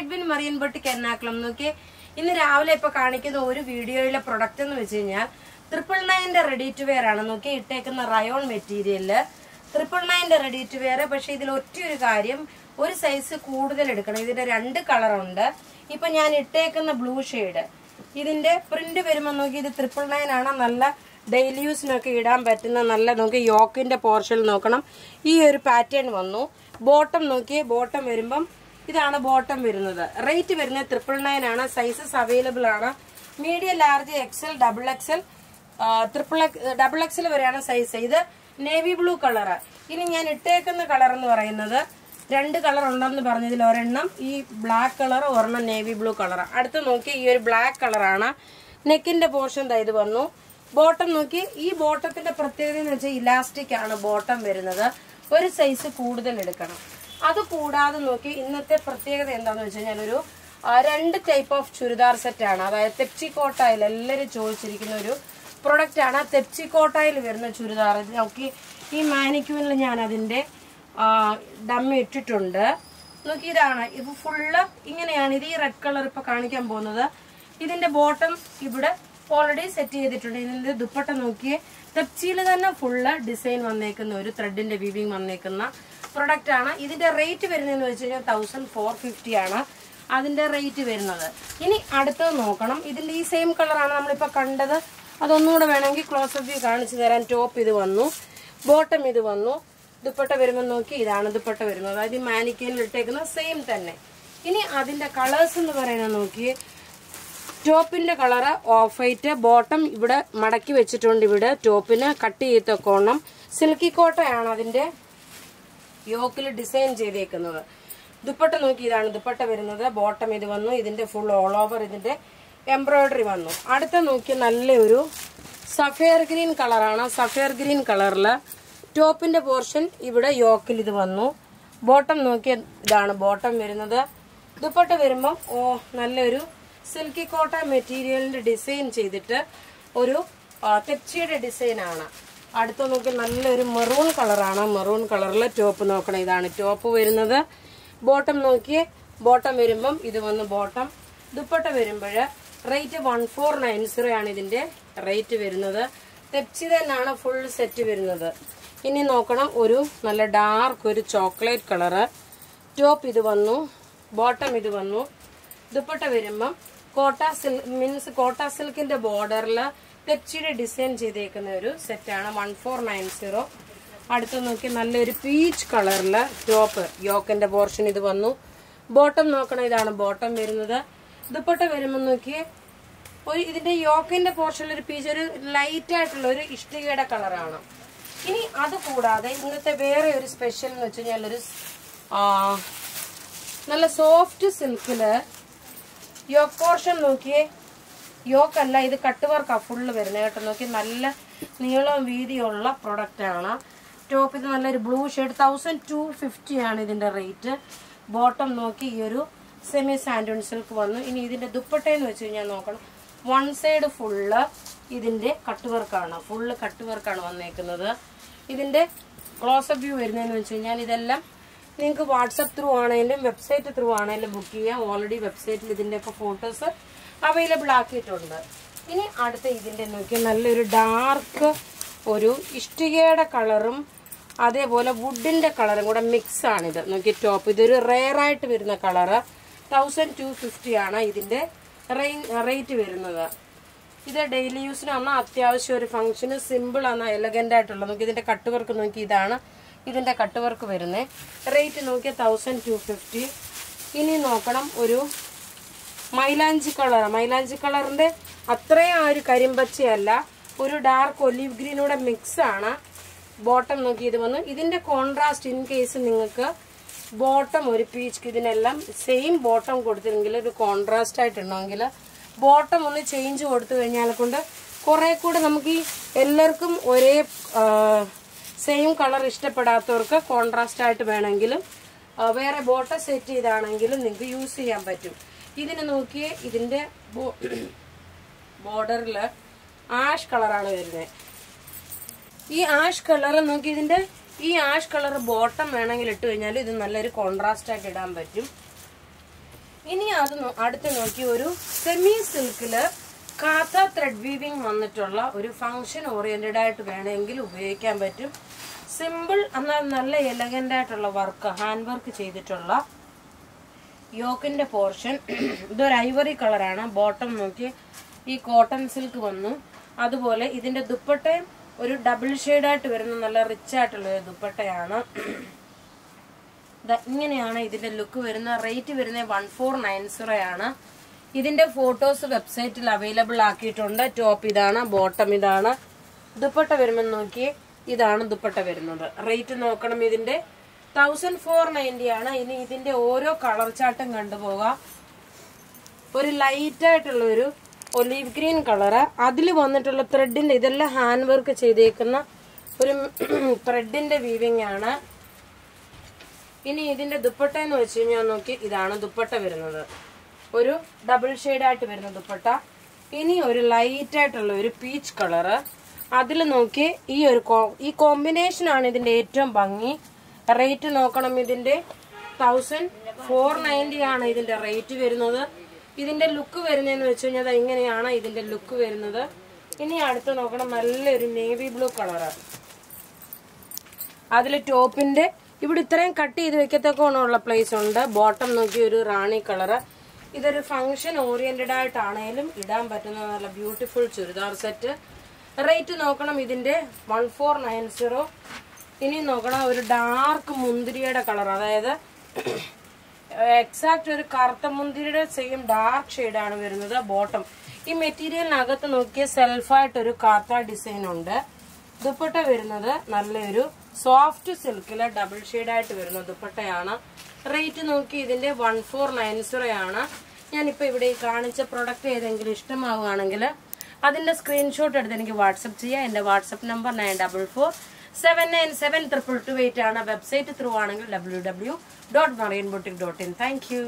Edwin മറിയൻ ബട്ടിക്ക് എറണാകുളം നോക്കി ഇന്ന് രാവിലെ ഇപ്പൊ കാണിക്കുന്ന ഒരു വീഡിയോയിലെ പ്രൊഡക്റ്റ് എന്ന് വെച്ച് കഴിഞ്ഞാൽ ട്രിപ്പിൾ നയന്റെ റെഡി ടു വെയർ ആണ്. നോക്കി ഇട്ടേക്കുന്ന റയോൺ മെറ്റീരിയൽ ട്രിപ്പിൾ നയന്റെ റെഡി ടു വെയർ പക്ഷെ ഇതിൽ ഒറ്റയൊരു കാര്യം ഒരു സൈസ് കൂടുതൽ എടുക്കണം. ഇതിന്റെ രണ്ട് കളറുണ്ട് ഇപ്പൊ ഞാൻ ഇട്ടേക്കുന്ന ബ്ലൂ ഷെയ്ഡ് ഇതിന്റെ പ്രിന്റ് വരുമ്പോൾ നോക്കി ഇത് ട്രിപ്പിൾ നയൻ ആണ്. നല്ല ഡെയിലി യൂസിനൊക്കെ ഇടാൻ പറ്റുന്ന നല്ല നോക്കി യോക്കിന്റെ പോർഷൻ നോക്കണം. ഈ ഒരു പാറ്റേൺ വന്നു. ബോട്ടം നോക്കി ബോട്ടം വരുമ്പം ഇതാണ് ബോട്ടം വരുന്നത്. റേറ്റ് വരുന്നത് ട്രിപ്പിൾ നയൻ ആണ്. സൈസസ് അവൈലബിൾ ആണ്. Medium large XL double XL triple double XL വരെയാണ് സൈസ് ഇത് നേവി ബ്ലൂ കളറ് ഇനി ഞാൻ ഇട്ടേക്കുന്ന കളർ എന്ന് പറയുന്നത് രണ്ട് കളർ ഉണ്ടെന്ന് പറഞ്ഞതിൽ ഒരെണ്ണം ഈ ബ്ലാക്ക് കളർ ഒരെണ്ണം നേവി ബ്ലൂ കളർ അടുത്ത് നോക്കി ഈ ഒരു ബ്ലാക്ക് കളറാണ് നെക്കിന്റെ പോർഷൻ ഇത് വന്നു. ബോട്ടം നോക്കി ഈ ബോട്ടത്തിന്റെ പ്രത്യേകത എന്ന് വെച്ചാൽ ഇലാസ്റ്റിക് ആണ് ബോട്ടം വരുന്നത്. ഒരു സൈസ് കൂടുതൽ എടുക്കണം. അത് കൂടാതെ നോക്കി ഇന്നത്തെ പ്രത്യേകത എന്താണെന്ന് വെച്ച് കഴിഞ്ഞാൽ ഒരു രണ്ട് ടൈപ്പ് ഓഫ് ചുരിദാർ സെറ്റാണ് അതായത് തെപ്ചി കോട്ടായിൽ എല്ലാവരും ചോദിച്ചിരിക്കുന്ന ഒരു പ്രൊഡക്റ്റ് ആണ്. തെപ്ചി കോട്ടായിൽ വരുന്ന ചുരിദാർ. നോക്കി ഈ മാനിക്യൂനിൽ ഞാൻ അതിന്റെ ഡമ്മി ഇട്ടിട്ടുണ്ട്. നോക്കി ഇതാണ്. ഇത് ഫുള്ള് ഇങ്ങനെയാണ്. ഇത് ഈ റെഡ് കളർ ഇപ്പൊ കാണിക്കാൻ പോകുന്നത്. ഇതിന്റെ ബോട്ടം ഇവിടെ ഓൾറെഡി സെറ്റ് ചെയ്തിട്ടുണ്ട്. ഇതിന്റെ ദുപ്പട്ട നോക്കിയേ തെപ്ചിയിൽ തന്നെ ഫുള്ള് ഡിസൈൻ വന്നേക്കുന്ന ഒരു ത്രെഡിന്റെ വീവിങ് വന്നേക്കുന്ന പ്രൊഡക്റ്റ് ആണ്. ഇതിന്റെ റേറ്റ് വരുന്നതെന്ന് വെച്ച് കഴിഞ്ഞാൽ തൗസൻഡ് ഫോർ ഫിഫ്റ്റി ആണ് അതിന്റെ റേറ്റ് വരുന്നത്. ഇനി അടുത്തത് നോക്കണം. ഇതിന്റെ ഈ സെയിം കളറാണ് നമ്മളിപ്പോ കണ്ടത്. അതൊന്നുകൂടെ വേണമെങ്കിൽ ക്ലോസ് വ്യൂ കാണിച്ചു തരാൻ ടോപ്പ് ഇത് വന്നു. ബോട്ടം ഇത് വന്നു. ദുപ്പട്ട വരുമ്പോൾ നോക്കി ഇതാണ് ദുപ്പട്ട വരുന്നത്. അതായത് ഈ മാനിക്കനിൽ ഇട്ടേക്കുന്ന സെയിം തന്നെ. ഇനി അതിന്റെ കളേഴ്സ് എന്ന് പറയുന്നത് നോക്കിയേ. ടോപ്പിന്റെ കളറ് ഓഫ് വൈറ്റ്. ബോട്ടം ഇവിടെ മടക്കി വെച്ചിട്ടുണ്ട് ഇവിടെ. ടോപ്പിന് കട്ട് ചെയ്തോണം സിൽക്കി കോട്ടയാണ് അതിന്റെ യോക്കിൽ ഡിസൈൻ ചെയ്തേക്കുന്നത്. ദുപ്പട്ട നോക്കി ഇതാണ് ദുപ്പട്ട വരുന്നത്. ബോട്ടം ഇത് വന്നു. ഇതിന്റെ ഫുൾ ഓൾ ഓവർ ഇതിന്റെ എംബ്രോയിഡറി വന്നു. അടുത്ത നോക്കി നല്ലൊരു സഫയർ ഗ്രീൻ കളറാണ്. സഫയർ ഗ്രീൻ കളറിൽ ടോപ്പിന്റെ പോർഷൻ ഇവിടെ യോക്കിൽ ഇത് വന്നു. ബോട്ടം നോക്കിയ ഇതാണ് ബോട്ടം വരുന്നത്. ദുപ്പട്ട വരുമ്പം ഓ നല്ലൊരു സിൽക്കി കോട്ട മെറ്റീരിയലിന്റെ ഡിസൈൻ ചെയ്തിട്ട് ഒരു തെച്ചിയുടെ ഡിസൈൻ ആണ് അടുത്ത നോക്കി നല്ലൊരു മെറൂൺ കളറാണ്. മെറൂൺ കളറിൽ ടോപ്പ് നോക്കണം. ഇതാണ് ടോപ്പ് വരുന്നത്. ബോട്ടം നോക്കി ബോട്ടം വരുമ്പം ഇത് വന്ന് ബോട്ടം. ദുപ്പട്ട വരുമ്പോൾ rate one four nine zero ആണ് ഇതിന്റെ റേറ്റ് വരുന്നത്. തെച്ചി തന്നെയാണ് ഫുൾ സെറ്റ് വരുന്നത്. ഇനി നോക്കണം ഒരു നല്ല ഡാർക്ക് ഒരു ചോക്ലേറ്റ് കളറ്. ടോപ്പ് ഇത് വന്നു ബോട്ടം ഇത് വന്നു. ദുപ്പട്ട വരുമ്പം കോട്ട സിൽക്ക് മീൻസ് കോട്ട സിൽക്കിന്റെ ബോർഡറിൽ തെച്ചിയുടെ ഡിസൈൻ ചെയ്തേക്കുന്ന ഒരു സെറ്റാണ് വൺ ഫോർ നയൻ സീറോ അടുത്ത് നോക്കി നല്ലൊരു പീച്ച് കളറിൽ ടോപ്പ് യോക്കിന്റെ പോർഷൻ ഇത് വന്നു. ബോട്ടം നോക്കണം ഇതാണ് ബോട്ടം വരുന്നത്. ദുപ്പട്ട വരുമ്പോൾ നോക്കിയേ ഒരു ഇതിന്റെ യോക്കിന്റെ പോർഷനിൽ ഒരു പീച്ച് ഒരു ലൈറ്റ് ആയിട്ടുള്ള ഒരു ഇഷ്ടികയുടെ കളറാണ് ഇനി അത് കൂടാതെ ഇന്നത്തെ വേറെ ഒരു സ്പെഷ്യൽ എന്ന് വെച്ച് കഴിഞ്ഞാൽ ഒരു നല്ല സോഫ്റ്റ് സിൽക്കിൽ യോക്ക് പോർഷൻ നോക്കിയേ. യോക്കല്ല ഇത് കട്ട് വർക്കാണ് ഫുള്ള് വരുന്നത് കേട്ടോ. നോക്കി നല്ല നീളവും വീതിയുള്ള പ്രൊഡക്റ്റ് ആണ്. ടോപ്പ് ഇത് നല്ലൊരു ബ്ലൂ ഷെയ്ഡ് തൗസൻഡ് ടു ഫിഫ്റ്റിയാണ് ആണ് ഇതിന്റെ റേറ്റ് ബോട്ടം നോക്കി ഈ ഒരു സെമി സാൻഡോൺ സിൽക്ക് വന്നു. ഇനി ഇതിന്റെ ദുപ്പട്ടയെന്ന് വെച്ച് കഴിഞ്ഞാൽ നോക്കണം. വൺ സൈഡ് ഫുള്ള് ഇതിന്റെ കട്ട് വർക്കാണ് ഫുള്ള് കട്ട് വർക്കാണ് വന്നേക്കുന്നത്. ഇതിന്റെ ക്ലോസപ്പ് വ്യൂ വരുന്നതെന്ന് വെച്ച് കഴിഞ്ഞാൽ ഇതെല്ലാം നിങ്ങൾക്ക് വാട്സപ്പ് ത്രൂ ആണെങ്കിലും വെബ്സൈറ്റ് ത്രൂ ആണെങ്കിലും ബുക്ക് ചെയ്യാം. ഓൾറെഡി വെബ്സൈറ്റിൽ ഇതിന്റെയൊക്കെ ഫോട്ടോസ് അവൈലബിൾ ആക്കിയിട്ടുണ്ട്. ഇനി അടുത്ത ഇതിന്റെ നോക്കി നല്ലൊരു ഡാർക്ക് ഒരു ഇഷ്ടികയുടെ കളറും അതേപോലെ വുഡിന്റെ കളറും കൂടെ മിക്സ് ആണിത്. നോക്കി ടോപ്പ് ഇതൊരു റെയർ ആയിട്ട് വരുന്ന കളറ് തൗസൻഡ് ടു ഫിഫ്റ്റി ആണ് ഇതിന്റെ റേറ്റ് വരുന്നത്. ഇത് ഡെയിലി യൂസിനാണ് അത്യാവശ്യം ഒരു ഫംഗ്ഷന് സിമ്പിൾ ആണ് എലഗന്റ് ആയിട്ടുള്ളത്. നോക്കി ഇതിന്റെ കട്ട് വർക്ക് നോക്കി ഇതാണ് ഇതിന്റെ കട്ട് വർക്ക് വരുന്നത് റേറ്റ് നോക്കിയാൽ തൗസൻഡ് ടു ഫിഫ്റ്റി ഇനി നോക്കണം ഒരു മൈലാഞ്ചി കളർ. മൈലാഞ്ചി കളറിന്റെ അത്രയും ആ ഒരു കരിമ്പച്ചയല്ല. ഒരു ഡാർക്ക് ഒലീവ് ഗ്രീനൂടെ മിക്സ് ആണ്. ബോട്ടം നോക്കി ഇത് വന്നു. ഇതിന്റെ കോൺട്രാസ്റ്റ് ഇൻ കേസ് നിങ്ങൾക്ക് ബോട്ടം ഒരു പീച്ച് ഇതിനെല്ലാം സെയിം ബോട്ടം കൊടുത്തിരുന്നെങ്കിൽ ഒരു കോൺട്രാസ്റ്റ് ആയിട്ടുണ്ടെങ്കിൽ ബോട്ടം ഒന്ന് ചേഞ്ച് കൊടുത്തു കഴിഞ്ഞാൽ കൊണ്ട് കുറെ കൂടെ നമുക്ക് ഈ എല്ലാവർക്കും ഒരേ സെയിം കളർ ഇഷ്ടപ്പെടാത്തവർക്ക് കോൺട്രാസ്റ്റ് ആയിട്ട് വേണമെങ്കിലും വേറെ ബോട്ട സെറ്റ് ചെയ്താണെങ്കിലും നിങ്ങൾക്ക് യൂസ് ചെയ്യാൻ പറ്റും. ഇതിന് നോക്കിയേ ഇതിന്റെ ബോർഡറിൽ ആഷ് കളറാണ് വരുന്നത് ഈ ആഷ് കളർ നോക്കി ഇതിന്റെ ഈ ആഷ് കളർ ബോട്ടം വേണമെങ്കിൽ ഇട്ട് കഴിഞ്ഞാൽ ഇത് നല്ലൊരു കോൺട്രാസ്റ്റ് ആയിട്ട് ഇടാൻ പറ്റും. ഇനി അത് അടുത്ത് നോക്കി ഒരു സെമി സിൽക്കിൽ കാത്ത ത്രെഡ് വീവിങ് വന്നിട്ടുള്ള ഒരു ഫങ്ഷൻ ഓറിയന്റഡ് ആയിട്ട് വേണമെങ്കിൽ ഉപയോഗിക്കാൻ പറ്റും. സിമ്പിൾ എന്നാൽ നല്ല എലഗന്റ് ആയിട്ടുള്ള വർക്ക് ഹാൻഡ് വർക്ക് ചെയ്തിട്ടുള്ള യോക്കിന്റെ പോർഷൻ ഇതൊരു ഐവറി കളറാണ് ബോട്ടം നോക്കി ഈ കോട്ടൺ സിൽക്ക് വന്നു. അതുപോലെ ഇതിന്റെ ദുപ്പട്ടയും ഒരു ഡബിൾ ഷെയ്ഡായിട്ട് വരുന്ന നല്ല റിച്ച് ആയിട്ടുള്ള ഒരു ദുപ്പട്ടയാണ്. ഇങ്ങനെയാണ് ഇതിന്റെ ലുക്ക് വരുന്ന റേറ്റ് വരുന്നത് വൺ ഫോർ നയൻ സീറോ ആണ്. ഇതിന്റെ ഫോട്ടോസ് വെബ്സൈറ്റിൽ അവൈലബിൾ ആക്കിയിട്ടുണ്ട്. ടോപ്പ് ഇതാണ് ബോട്ടം ഇതാണ്. ദുപ്പട്ട വരുമെന്ന് നോക്കി. ഇതാണ് ദുപ്പട്ട വരുന്നത്. റേറ്റ് നോക്കണം ഇതിന്റെ. തൗസൻഡ് ഫോർ നയന്റി ആണ്. ഇനി ഇതിന്റെ ഓരോ കളർ ചാട്ടും കണ്ടുപോകാം. ഒരു ലൈറ്റ് ആയിട്ടുള്ള ഒരു ഒലീവ് ഗ്രീൻ കളറ് അതിൽ വന്നിട്ടുള്ള ത്രെഡിന്റെ ഇതെല്ലാം ഹാൻഡ് വർക്ക് ചെയ്തേക്കുന്ന ഒരു ത്രെഡിന്റെ വീവിംഗ് ആണ്. ഇനി ഇതിന്റെ ദുപ്പട്ട എന്ന് വെച്ച് കഴിഞ്ഞാൽ നോക്കി ഇതാണ് ദുപ്പട്ട വരുന്നത്. ഒരു ഡബിൾ ഷെയ്ഡായിട്ട് വരുന്ന ദുപ്പട്ട. ഇനി ഒരു ലൈറ്റ് ആയിട്ടുള്ള ഒരു പീച്ച് കളറ് അതിൽ നോക്കി ഈ ഒരു ഈ കോമ്പിനേഷൻ ആണ് ഇതിന്റെ ഏറ്റവും ഭംഗി. റേറ്റ് നോക്കണം ഇതിന്റെ. തൗസൻഡ് ഫോർ നയന്റി ആണ് ഇതിന്റെ റേറ്റ് വരുന്നത്. ഇതിന്റെ ലുക്ക് വരുന്നതെന്ന് വെച്ച് കഴിഞ്ഞാൽ ഇങ്ങനെയാണ് ഇതിന്റെ ലുക്ക് വരുന്നത്. ഇനി അടുത്ത് നോക്കണം നല്ലൊരു നേവി ബ്ലൂ കളറ് അതിൽ ടോപ്പിന്റെ ഇവിടെ ഇത്രയും കട്ട് ചെയ്ത് വെക്കത്തക്കോണമുള്ള പ്ലേസ് ഉണ്ട്. ബോട്ടം നോക്കി ഒരു റാണി കളറ് ഇതൊരു ഫങ്ഷൻ ഓറിയന്റഡ് ആയിട്ടാണേലും ഇടാൻ പറ്റുന്ന നല്ല ബ്യൂട്ടിഫുൾ ചുരിദാർ സെറ്റ് റേറ്റ് നോക്കണം ഇതിന്റെ വൺ ഫോർ നയൻ സീറോ ഇനി നോക്കണം ഒരു ഡാർക്ക് മുന്തിരിയുടെ കളർ അതായത് എക്സാക്ട് ഒരു കറുത്ത മുന്തിരിയുടെ സെയിം ഡാർക്ക് ഷെയ്ഡാണ് വരുന്നത് ബോട്ടം ഈ മെറ്റീരിയലിനകത്ത് നോക്കിയ സെൽഫായിട്ടൊരു കാത്ത ഡിസൈൻ ഉണ്ട്. ദുപ്പട്ട വരുന്നത് നല്ലൊരു സോഫ്റ്റ് സിൽക്കിലെ ഡബിൾ ആയിട്ട് വരുന്ന ദുപ്പട്ടയാണ്. റേറ്റ് നോക്കി ഇതിന്റെ വൺ ഫോർ നയൻ സീറോ ആണ്. ഞാനിപ്പോൾ ഇവിടെ കാണിച്ച പ്രൊഡക്റ്റ് ഏതെങ്കിലും ഇഷ്ടമാവുകയാണെങ്കിൽ അതിന്റെ സ്ക്രീൻഷോട്ട് എടുത്ത് എനിക്ക് വാട്സപ്പ് ചെയ്യാം. എന്റെ WhatsApp number nine double four seven nine seven triple two eight ആണ്. വെബ്സൈറ്റ് ത്രൂ ആണെങ്കിൽ W W dot Marian boutique dot in thank you